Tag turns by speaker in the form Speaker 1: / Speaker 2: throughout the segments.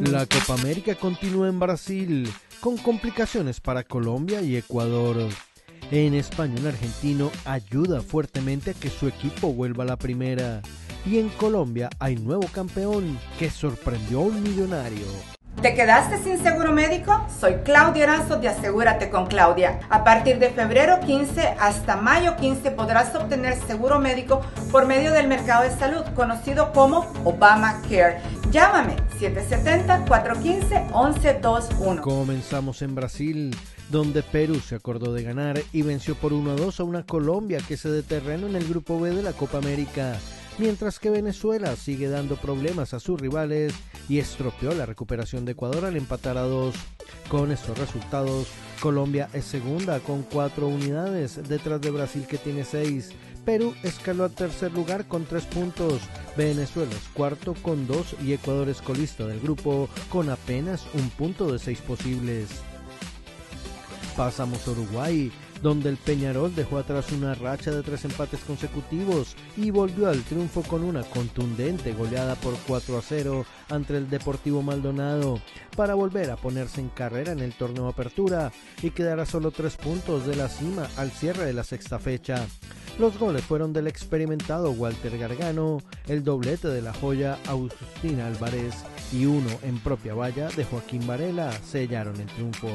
Speaker 1: La Copa América continúa en Brasil con complicaciones para Colombia y Ecuador. En español argentino ayuda fuertemente a que su equipo vuelva a la primera. Y en Colombia hay nuevo campeón que sorprendió a un millonario.
Speaker 2: ¿Te quedaste sin seguro médico? Soy Claudia Erazo de Asegúrate con Claudia. A partir de febrero 15 hasta mayo 15 podrás obtener seguro médico por medio del mercado de salud, conocido como Obamacare. Llámame 770-415-1121.
Speaker 1: Comenzamos en Brasil, donde Perú se acordó de ganar y venció por 1 a 2 a una Colombia que se de terreno en el grupo B de la Copa América mientras que Venezuela sigue dando problemas a sus rivales y estropeó la recuperación de Ecuador al empatar a dos. Con estos resultados, Colombia es segunda con cuatro unidades, detrás de Brasil que tiene seis. Perú escaló a tercer lugar con tres puntos, Venezuela es cuarto con dos y Ecuador es colista del grupo con apenas un punto de seis posibles. Pasamos a Uruguay, donde el Peñarol dejó atrás una racha de tres empates consecutivos y volvió al triunfo con una contundente goleada por 4 a 0 ante el Deportivo Maldonado para volver a ponerse en carrera en el torneo Apertura y quedar a solo tres puntos de la cima al cierre de la sexta fecha. Los goles fueron del experimentado Walter Gargano, el doblete de la joya Agustina Álvarez y uno en propia valla de Joaquín Varela sellaron el triunfo.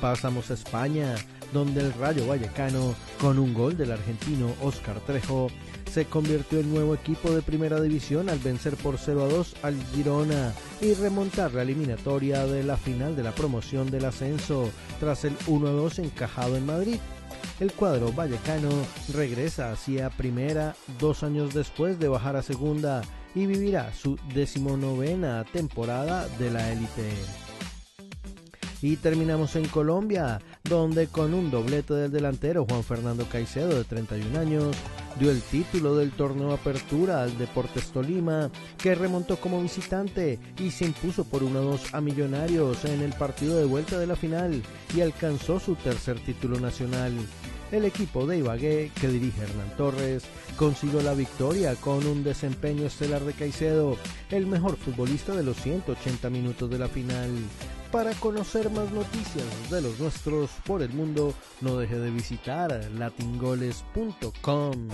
Speaker 1: Pasamos a España, donde el Rayo Vallecano, con un gol del argentino Oscar Trejo, se convirtió en nuevo equipo de primera división al vencer por 0 a 2 al Girona y remontar la eliminatoria de la final de la promoción del ascenso tras el 1 a 2 encajado en Madrid. El cuadro vallecano regresa hacia primera dos años después de bajar a segunda y vivirá su decimonovena temporada de la élite. Y terminamos en Colombia, donde con un doblete del delantero Juan Fernando Caicedo de 31 años dio el título del torneo Apertura al Deportes Tolima, que remontó como visitante y se impuso por 1-2 a Millonarios en el partido de vuelta de la final y alcanzó su tercer título nacional. El equipo de Ibagué, que dirige Hernán Torres, consiguió la victoria con un desempeño estelar de Caicedo, el mejor futbolista de los 180 minutos de la final. Para conocer más noticias de los nuestros por el mundo, no deje de visitar latingoles.com.